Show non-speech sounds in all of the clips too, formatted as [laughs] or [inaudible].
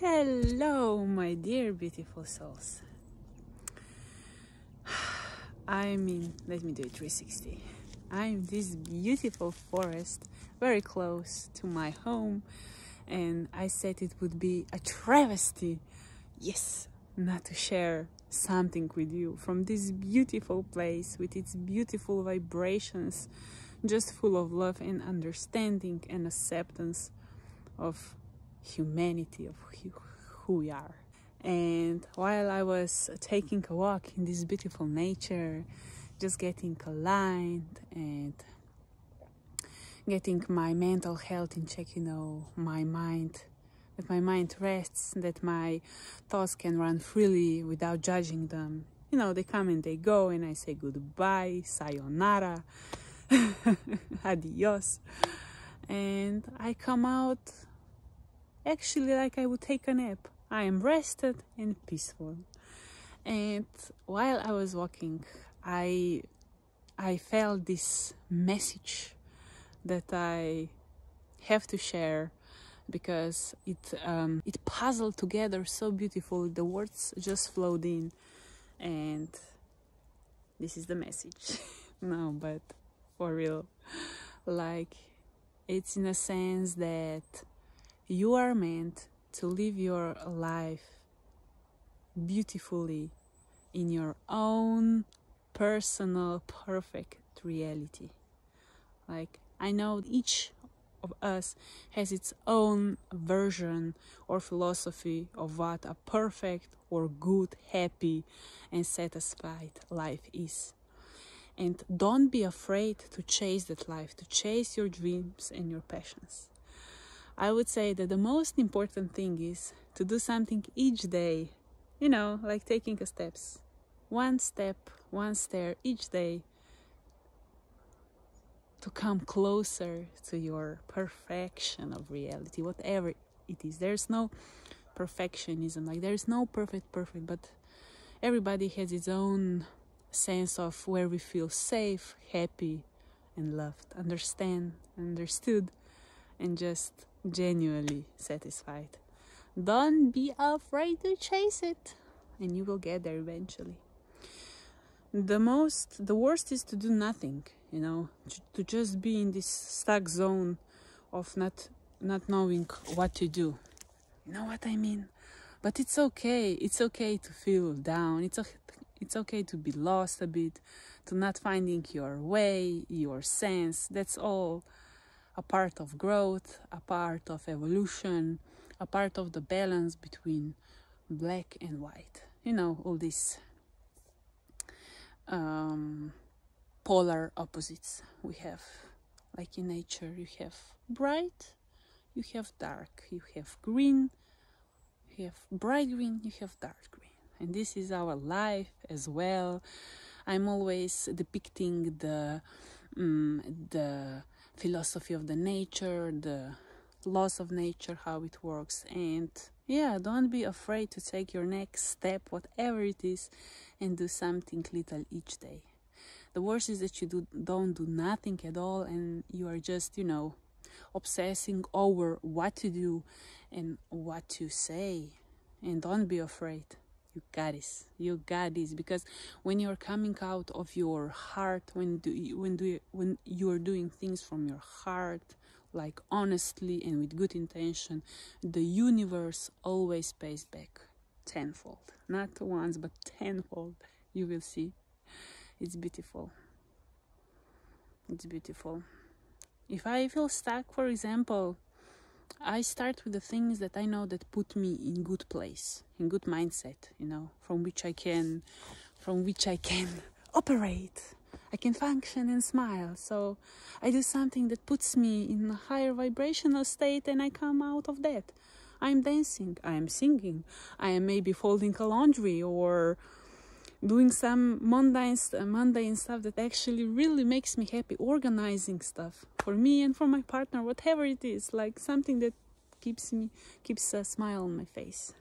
Hello, my dear beautiful souls. [sighs] I'm in, let me do it 360. I'm this beautiful forest very close to my home, and I said it would be a travesty, yes, not to share something with you from this beautiful place with its beautiful vibrations, just full of love and understanding and acceptance of humanity, of who we are. And while I was taking a walk in this beautiful nature, just getting aligned and getting my mental health in check, you know, my mind, that my mind rests, that my thoughts can run freely without judging them. You know, they come and they go, and I say goodbye, sayonara, [laughs] adios. And I come out actually like I would take a nap. I am rested and peaceful. And while I was walking, I I felt this message that I have to share because it um, it puzzled together so beautiful. The words just flowed in, and this is the message. [laughs] no, but for real, like it's in a sense that you are meant to live your life beautifully in your own personal perfect reality. Like I know each of us has its own version or philosophy of what a perfect or good, happy, and satisfied life is. And don't be afraid to chase that life, to chase your dreams and your passions. I would say that the most important thing is to do something each day, you know, like taking a steps. One step, one stair each day to come closer to your perfection of reality, whatever it is. There's no perfectionism, like there's no perfect, perfect, but everybody has its own sense of where we feel safe, happy, and loved, understand, understood, and just genuinely satisfied. Don't be afraid to chase it, and you will get there eventually. The most, the worst is to do nothing you know to just be in this stuck zone of not not knowing what to do you know what i mean but it's okay it's okay to feel down it's okay it's okay to be lost a bit to not finding your way your sense that's all a part of growth a part of evolution a part of the balance between black and white. You know all these um polar opposites we have. Like in nature you have bright you have dark. You have green you have bright green you have dark green. And this is our life as well. I'm always depicting the um, the philosophy of the nature the laws of nature how it works and yeah don't be afraid to take your next step whatever it is and do something little each day the worst is that you do, don't do nothing at all and you are just, you know, obsessing over what to do and what to say. And don't be afraid. You got this. You got this because when you're coming out of your heart, when do you, when do you, when you are doing things from your heart, like honestly and with good intention, the universe always pays back tenfold. Not once, but tenfold. You will see it's beautiful it's beautiful if i feel stuck for example i start with the things that i know that put me in good place in good mindset you know from which i can from which i can [laughs] operate. I can function and smile. So i do something that puts me in a higher vibrational state and i come out of that. I'm dancing i am singing i am maybe folding a laundry or doing some mundane, uh, mundane stuff that actually really makes me happy, organizing stuff for me and for my partner, whatever it is, like something that keeps me, keeps a smile on my face.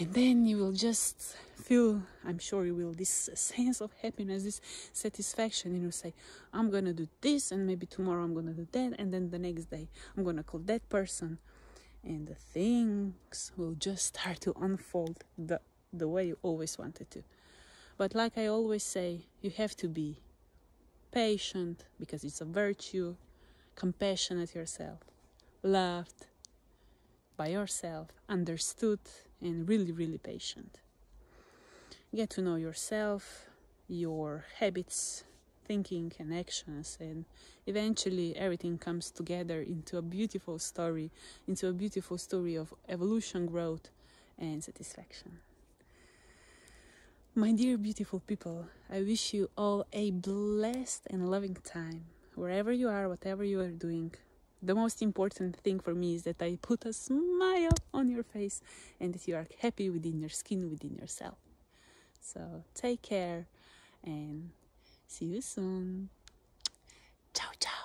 And then you will just feel, I'm sure you will, this sense of happiness, this satisfaction. And you say, I'm gonna do this, and maybe tomorrow I'm gonna do that, and then the next day I'm gonna call that person. and the things will just start to unfold the, the way you always wanted to. But like I always say, you have to be patient because it's a virtue, compassionate yourself, loved by yourself, understood, and really, really patient. Get to know yourself, your habits, thinking, and actions, and eventually everything comes together into a beautiful story, into a beautiful story of evolution, growth, and satisfaction. My dear beautiful people, I wish you all a blessed and loving time wherever you are, whatever you are doing. The most important thing for me is that I put a smile on your face and that you are happy within your skin, within yourself. So take care and see you soon. Ciao, ciao.